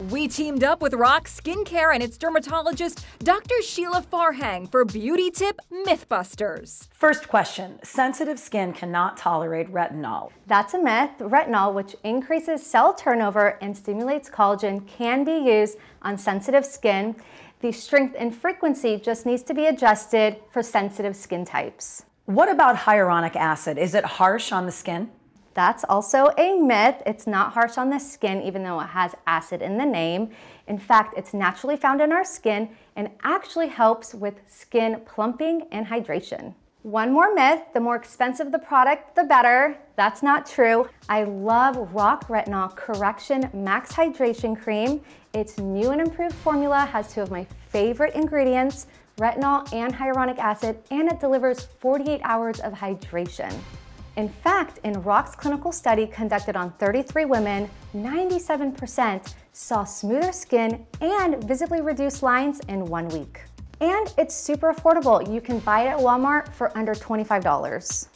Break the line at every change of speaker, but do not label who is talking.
We teamed up with RoC Skincare and its dermatologist, Dr. Sheila Farhang, for Beauty Tip Mythbusters.
First question Sensitive skin cannot tolerate retinol.
That's a myth. Retinol, which increases cell turnover and stimulates collagen, can be used on sensitive skin. The strength and frequency just needs to be adjusted for sensitive skin types.
What about hyaluronic acid? Is it harsh on the skin?
That's also a myth. It's not harsh on the skin, even though it has acid in the name. In fact, it's naturally found in our skin and actually helps with skin plumping and hydration. One more myth, the more expensive the product, the better. That's not true. I love RoC Retinol Correxion Max Hydration Cream. Its new and improved formula has two of my favorite ingredients, retinol and hyaluronic acid, and it delivers 48 hours of hydration. In fact, in RoC's clinical study conducted on 33 women, 97% saw smoother skin and visibly reduced lines in one week. And it's super affordable. You can buy it at Walmart for under $25.